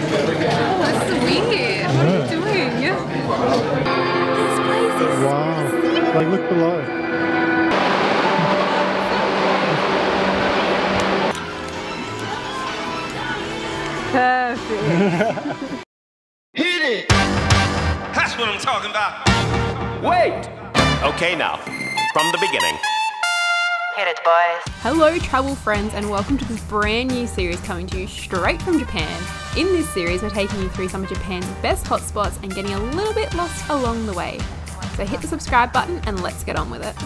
this is weird. What are you doing? This place is Wow. Like look below. perfect. Hit it! That's what I'm talking about. Wait! Okay, now, from the beginning. Hit it, boys. Hello, travel friends, and welcome to this brand new series coming to you straight from Japan. In this series, we're taking you through some of Japan's best hotspots and getting a little bit lost along the way. So hit the subscribe button and let's get on with it.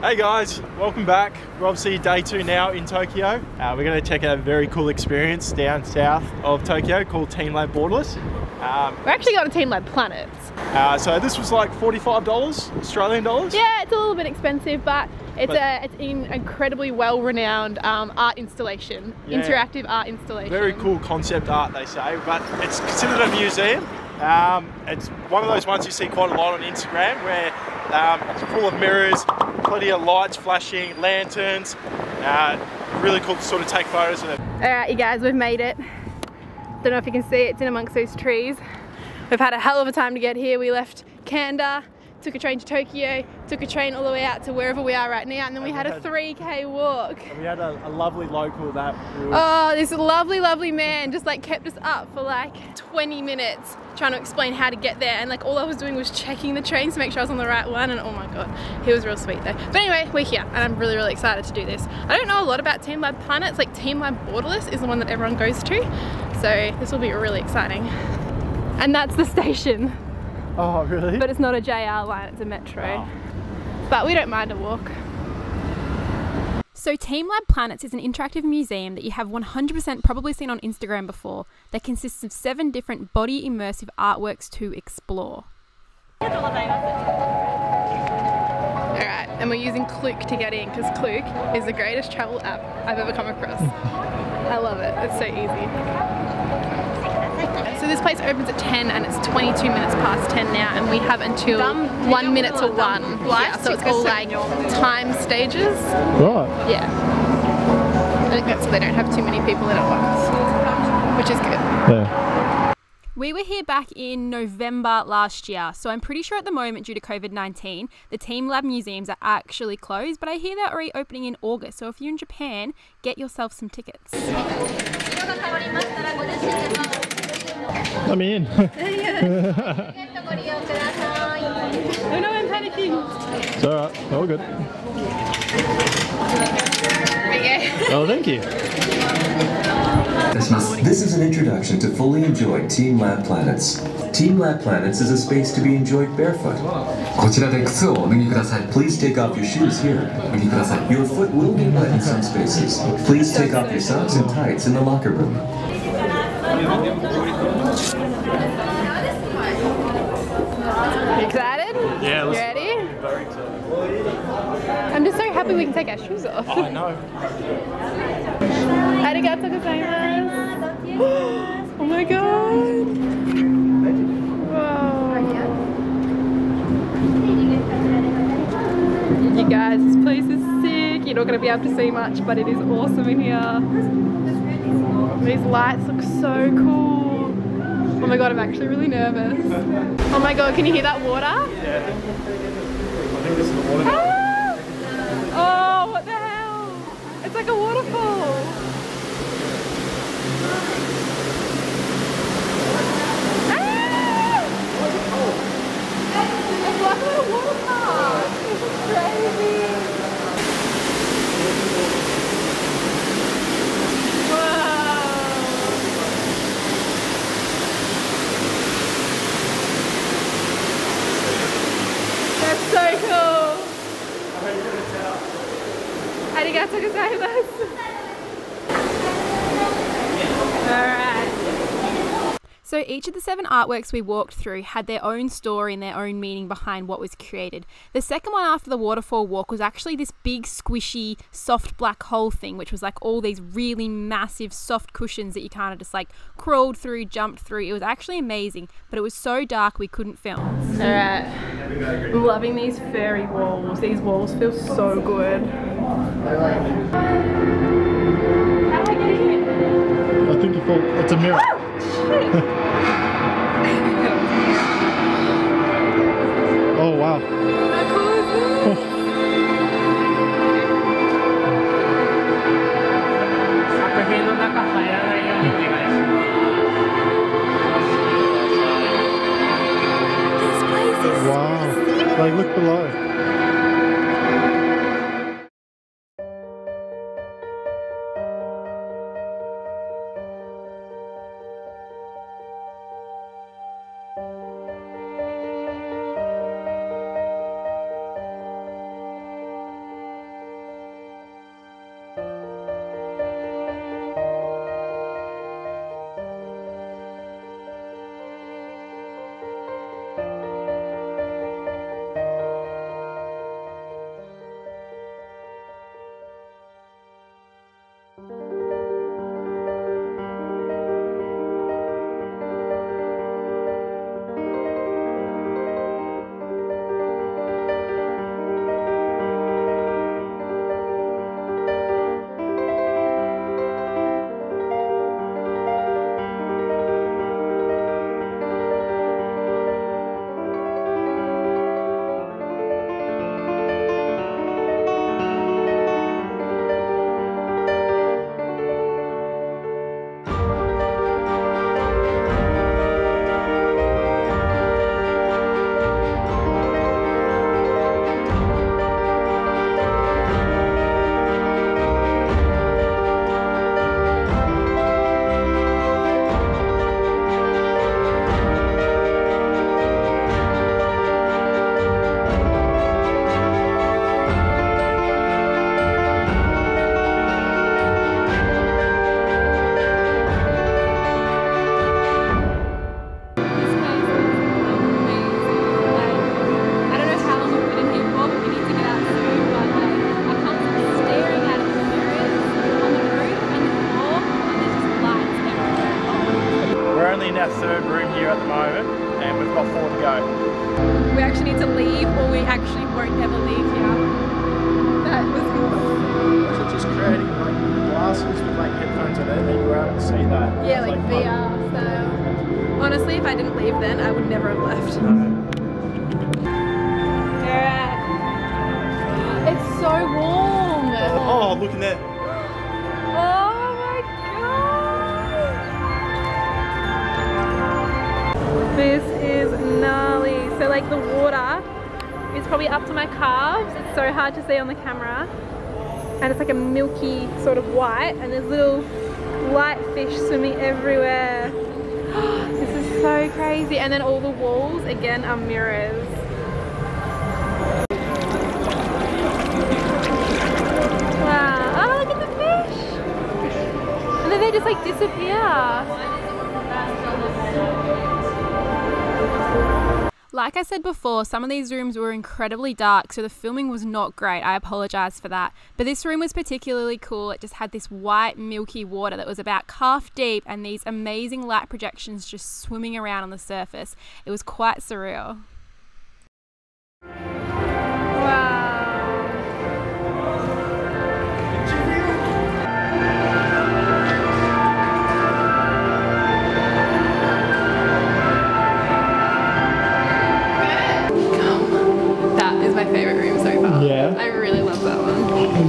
Hey guys, welcome back. We're obviously day two now in Tokyo. Uh, we're going to check out a very cool experience down south of Tokyo called Team Lab Borderless. Um, We're actually going to Team Lab Planets. uh, so this was like $45 Australian dollars. Yeah, it's a little bit expensive, but it's But- a it's an incredibly well-renowned um, art installation, Yeah. interactive art installation. Very cool concept art, they say, but it's considered a museum. Um, it's one of those ones you see quite a lot on Instagram where um, it's full of mirrors, plenty of lights flashing, lanterns. Uh, really cool to sort of take photos of it. All right, you guys, we've made it. Don't know if you can see it, it's in amongst those trees. We've had a hell of a time to get here. We left Kanda, took a train to Tokyo, took a train all the way out to wherever we are right now, and then we And had we a 3k walk. And we had a, a lovely local that was Oh, this lovely, lovely man just like kept us up for like 20 minutes trying to explain how to get there. And like all I was doing was checking the trains to make sure I was on the right one. And oh my God, he was real sweet though. But anyway, we're here and I'm really, really excited to do this. I don't know a lot about Team Lab Planets. Like Team Lab Borderless is the one that everyone goes to. So this will be really exciting. And that's the station, Oh, really? but it's not a JR line, it's a metro. Oh. But we don't mind a walk. So, Team Lab Planets is an interactive museum that you have 100% probably seen on Instagram before that consists of seven different body immersive artworks to explore. All right, and we're using Klook to get in because Klook is the greatest travel app I've ever come across. I love it, it's so easy. So this place opens at 10 and it's 22 minutes past 10 now and we have until one minute to one. Yeah, so it's all like time stages. Right. Yeah. I think that's so they don't have too many people in at once, which is good. Yeah. We were here back in November last year, so I'm pretty sure at the moment, due to COVID 19, the Team Lab museums are actually closed, but I hear they're reopening in August. So if you're in Japan, get yourself some tickets. Let me in. Oh no, I'm panicking. it's alright. All good. Oh, thank you. This is an introduction to fully enjoy Team Lab Planets. Team Lab Planets is a space to be enjoyed barefoot. こちらで靴をお脱ぎください。 Please take off your shoes here. お脱ぎください。 Your foot will get wet in some spaces. Please take off your socks and tights in the locker room. You excited? Yeah, You ready? Very excited. I'm just so happy we can take our shoes off. I know. Arigato gozaimasu. Oh my god. Wow. You guys, this place is sick. You're not going to be able to see much, but it is awesome in here. These lights look so cool. Oh my god, I'm actually really nervous. Oh my god, can you hear that water? Yeah. I think this is the water. Ah! Oh, what the hell? It's like a waterfall. Ah! It's like a little water park. This is crazy. Wow. That's so cool. Arigato gozaimasu. Alright. So each of the seven artworks we walked through had their own story and their own meaning behind what was created. The second one after the waterfall walk was actually this big, squishy, soft black hole thing, which was like all these really massive, soft cushions that you kind of just like crawled through, jumped through. It was actually amazing, but it was so dark we couldn't film. Alright. I'm loving these fairy walls. These walls feel so good. a mirror. Oh, oh wow. How cool is this? This place is Wow. Like look below. Here at the moment, and we've got four to go. We actually need to leave or we actually won't ever leave here. That was cool. So just creating like glasses with like headphones on it, and you were able to see that. Yeah, It's like VR style. Honestly, if I didn't leave then, I would never have left. Alright. Is probably up to my calves. It's so hard to see on the camera. And it's like a milky sort of white and there's little light fish swimming everywhere. this is so crazy. And then all the walls again are mirrors. Wow. Oh, look at the fish. And then they just like disappear. Like I said before, some of these rooms were incredibly dark, so the filming was not great. I apologize for that. But this room was particularly cool. It just had this white, milky water that was about calf deep and these amazing light projections just swimming around on the surface. It was quite surreal.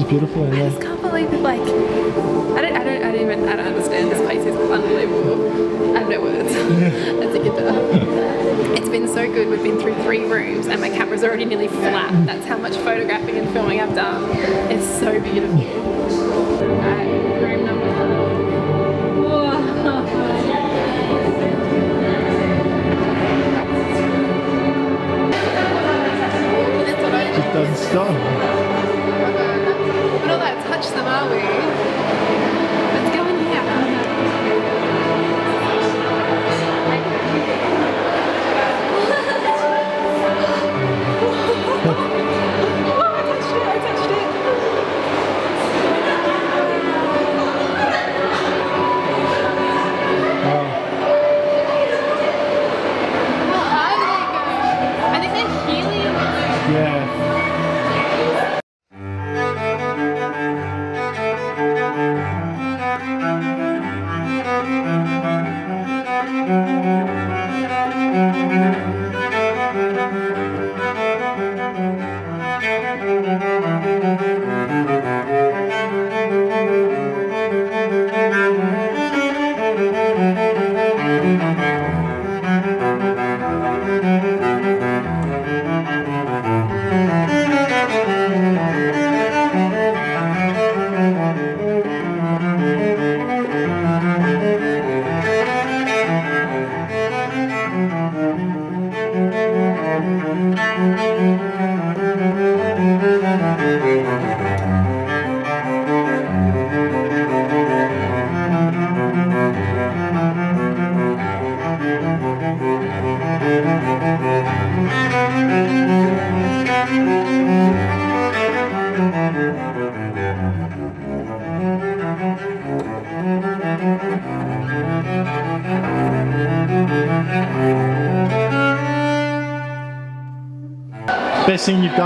Beautiful in I just can't believe it. Like, I don't, I don't, I don't even, I don't understand. This place is unbelievable. I have no words. That's a guitar. It's been so good. We've been through three rooms, and my camera's already nearly flat. That's how much photographing and filming I've done. It's so beautiful.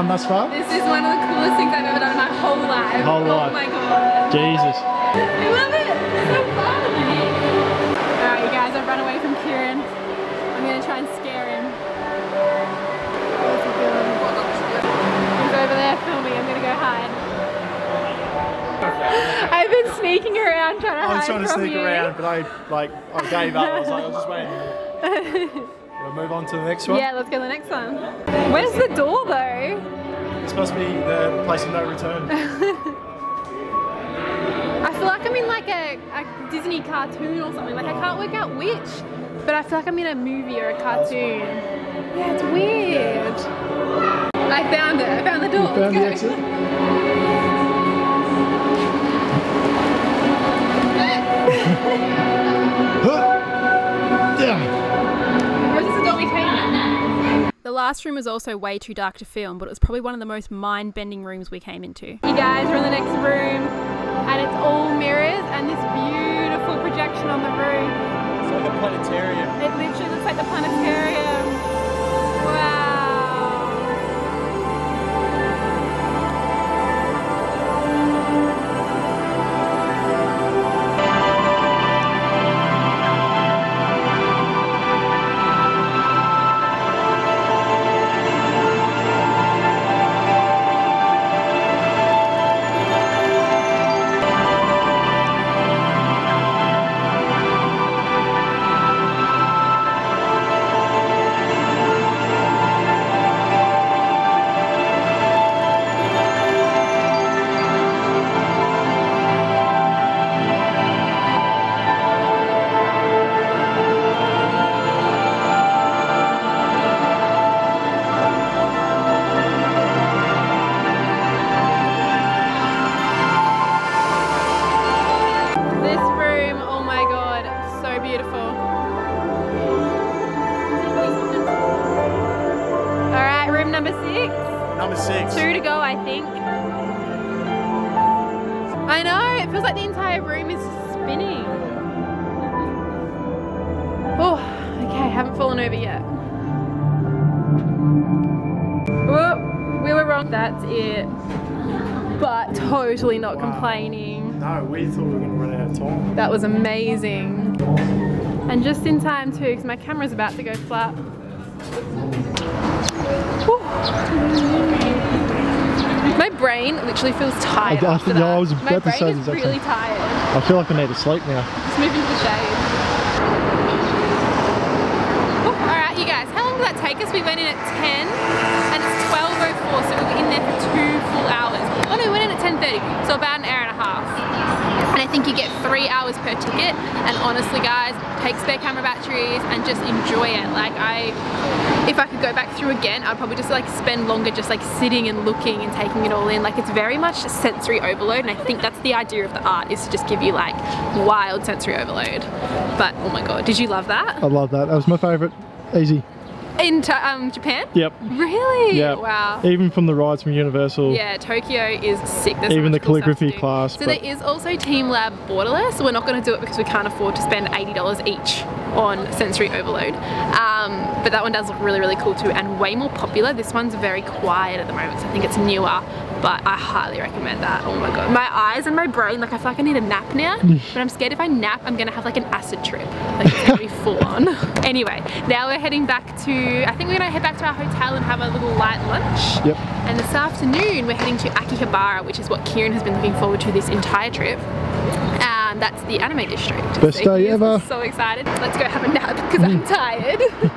Done thus far? This is one of the coolest things I've ever done in my whole life. Whole oh life. my god. Jesus. I love it. It's so fun. Alright, you guys, I've run away from Kieran. I'm gonna try and scare him. Where's he going? He's over there filming. I'm gonna go hide. I've been sneaking around trying to I was trying to sneak you. around, but I like I gave up. I was like, I was just waiting. We'll move on to the next one. Yeah, let's go to the next one. Where's the door though? It's supposed to be the place of no return. I feel like I'm in like a, a Disney cartoon or something. Like I can't work out which, but I feel like I'm in a movie or a cartoon. Yeah, it's weird. I found it. I found the door. Found the exit. Yeah. Last room was also way too dark to film, but it was probably one of the most mind bending rooms we came into. You guys, we're in the next room, and it's all mirrors and this beautiful projection on the roof. It's like a planetarium. It literally looks like the planetarium. That's it. But totally not complaining. No, we thought we were going to run out of time. That was amazing. And just in time too, because my camera's about to go flat. Whew. My brain literally feels tired I- I after think- yeah, that. I was my about to brain say is the exact really tired. I feel like I need to sleep now. Just move into the shade. Oh, Alright, you guys, us? We went in at 10 and it's 12.04, so we were in there for two full hours. Oh no, we went in at 10.30, so about an hour and a half. And I think you get three hours per ticket. And honestly, guys, take spare camera batteries and just enjoy it. Like I, if I could go back through again, I'd probably just like spend longer just like sitting and looking and taking it all in. Like it's very much sensory overload, and I think that's the idea of the art is to just give you like wild sensory overload. But oh my god, did you love that I love that. That was my favourite. Easy. In um, Japan? Yep. Really? Yeah. Wow. Even from the rides from Universal. Yeah, Tokyo is sick. There's Even the cool stuff to calligraphy class, So there is also Team Lab Borderless. We're not going to do it because we can't afford to spend $80 each on sensory overload. Um, but that one does look really, really cool too and way more popular. This one's very quiet at the moment, so I think it's newer. But I highly recommend that. Oh my god. My eyes and my brain, like I feel like I need a nap now. but I'm scared if I nap, I'm gonna have like an acid trip. Like it's gonna be full on. anyway, now we're heading back to, I think we're gonna head back to our hotel and have a little light lunch. Yep. And this afternoon we're heading to Akihabara, which is what Kieran has been looking forward to this entire trip. Um, that's the anime district. Best So day ever. So excited. Let's go have a nap because I'm tired.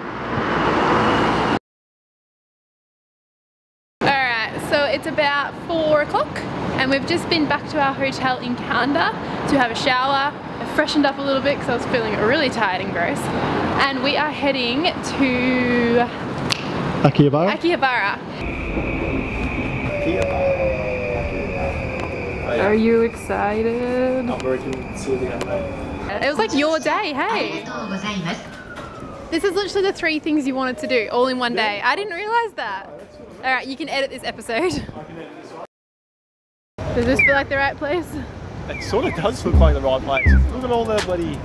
Alright, so it's about four o'clock and we've just been back to our hotel in Kanda to have a shower. I freshened up a little bit because I was feeling really tired and gross. And we are heading to Akihabara. Akihabara. Are you excited? It was like your day, hey? This is literally the three things you wanted to do all in one day. I didn't realize that. Alright, you can edit this episode. Does this feel like the right place? It sort of does look like the right place. Look at all the bloody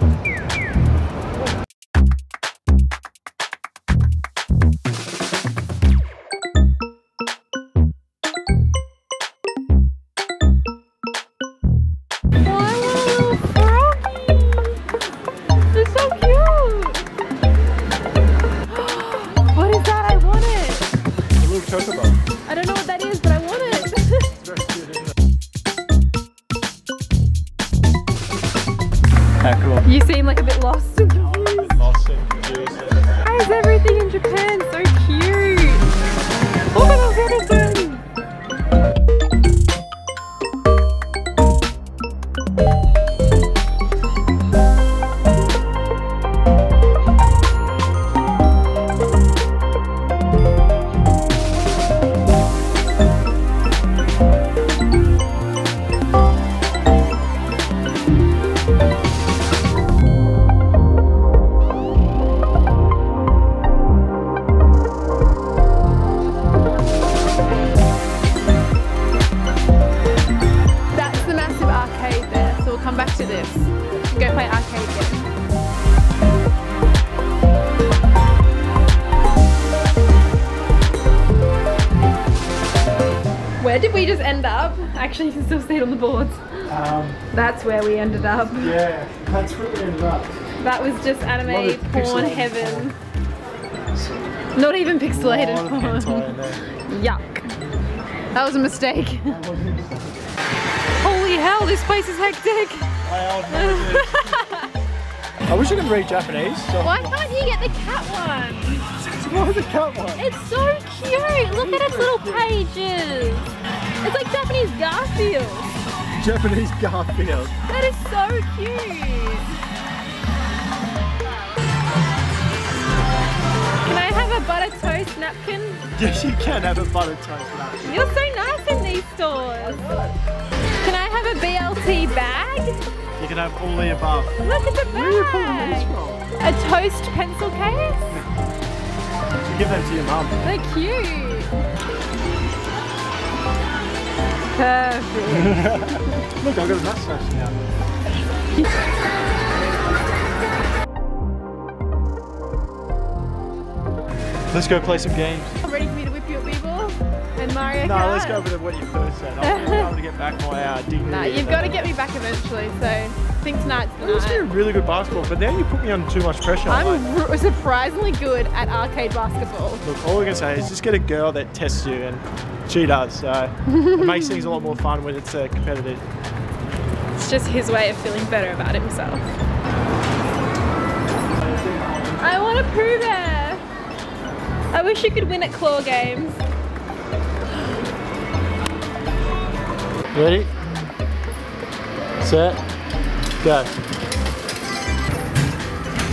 How cool. You seem like a bit lost and confused. Lost and confused. Why is everything in Japan so cute? Look at those Actually, you can still see it on the boards. Um, That's where we ended up. yeah, that's where we ended up. That was just anime Lot of porn heaven. Not even pixelated Lot porn. hentai in there. Yuck. That was a mistake. Holy hell, this place is hectic. My old Moses. I wish I could read Japanese. So Why can't you get the cat one? Why the cat one? It's so cute. Look at its little pages. It's like Japanese Garfield. Japanese Garfield. That is so cute. Can I have a butter toast napkin? Yes, you can have a butter toast napkin. You're so nice in these stores. Can I have a BLT bag? You can have all the above. Look at the Where are you pulling this bag. A toast pencil case? Give them to your mum. They're cute. Perfect. Look, I've got a mustache now. Let's go play some games. Ready for me to whip your people and Mario No, Kart? let's go with what you first said. I want to be to get back my uh, dignity. Nah, you've got to get me back eventually, so I think tonight's the I used to be night. really good basketball, but now you put me under too much pressure. I'm r- surprisingly good at arcade basketball. look, all we can say is just get a girl that tests you, and she does. So it makes things a lot more fun when it's uh, competitive. It's just his way of feeling better about himself. I want to poo there. I wish you could win at claw games. Ready? Set. Go.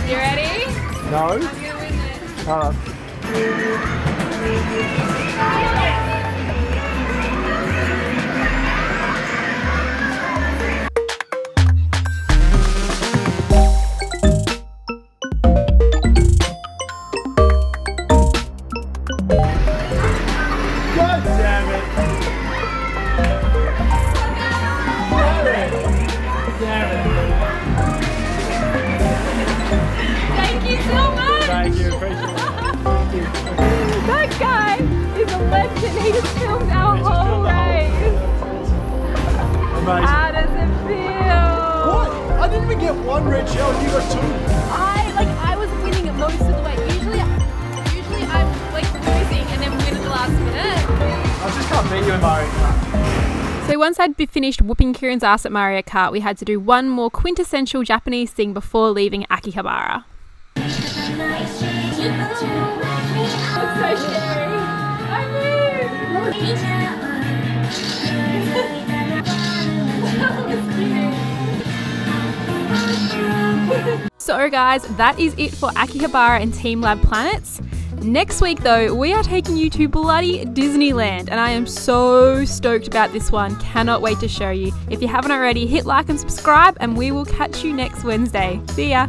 You ready? No. I'm gonna win this. Hold one you got two. I like I was winning it most of the way. Usually, usually I'm like losing and then win at the last minute. I just can't beat you in Mario Kart. So once I'd be finished whooping Kieran's ass at Mario Kart, we had to do one more quintessential Japanese thing before leaving Akihabara. It's so scary. I moved. So, guys, that is it for Akihabara and Team Lab Planets. Next week, though, we are taking you to bloody Disneyland, and I am so stoked about this one. Cannot wait to show you. If you haven't already, hit like and subscribe, and we will catch you next Wednesday. See ya.